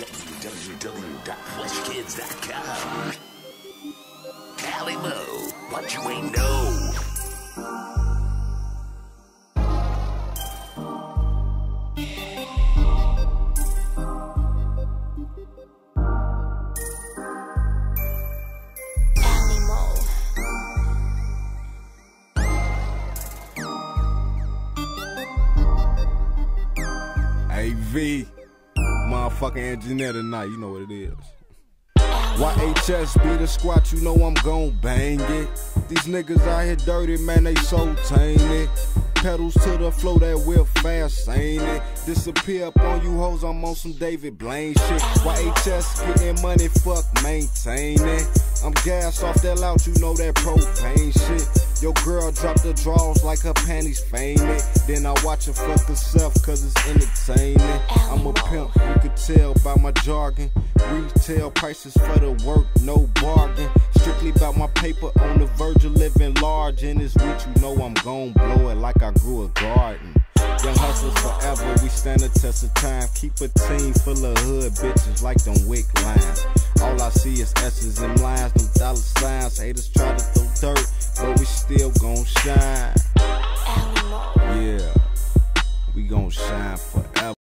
www.fleshkids.com. Cali Mo, what you ain't know. AV, motherfucking engineer tonight, you know what it is. YHS be the squat, you know I'm gon' bang it. These niggas out here dirty, man, they so tainted. Pedals to the flow, that whip fast, ain't it? Disappear up on you hoes, I'm on some David Blaine shit. YHS getting money, fuck maintaining. I'm gas off that loud, you know that propane shit. Your girl drop the drawers like her panties fainted. Then I watch her fuck herself cause it's entertaining sell by my jargon. Retail prices for the work, no bargain. Strictly about my paper on the verge of living large. And it's rich, you know I'm gon' blow it like I grew a garden. Young hustlers forever, we stand the test of time. Keep a team full of hood bitches like them wick lines. All I see is S's and lines, them dollar signs. Haters try to throw dirt, but we still gon' shine. Yeah, we gon' shine forever.